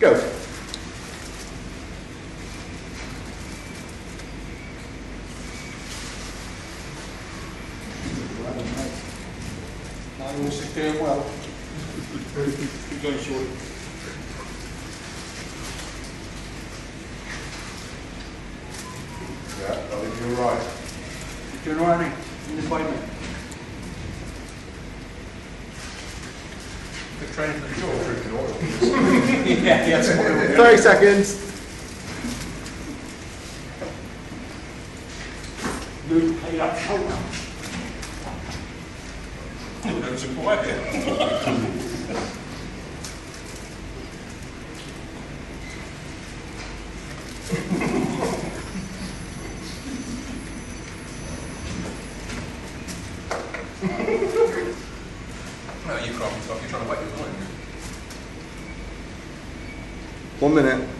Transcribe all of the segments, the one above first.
Go. Nine all six doing well. Keep going short. Yeah, I think you're right. Doing all right, mate? In this way, mate. Good training for the short. drinking oil. Yeah, yes. 30 seconds. Luke, pay that shoulder. That's a quiet. No, you can't be talking, you're trying to wait your time. One minute.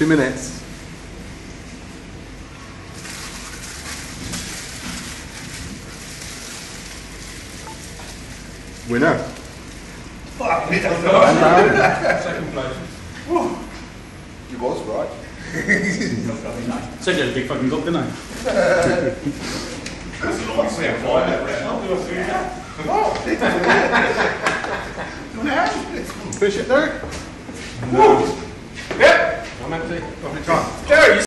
Anybody got a comment? Two minutes. Winner. Second place. You was right. Said you had a big fucking cup, didn't I? Finish oh, it there. I'm empty. I'm empty. Oh, Jerry, Pawliczak.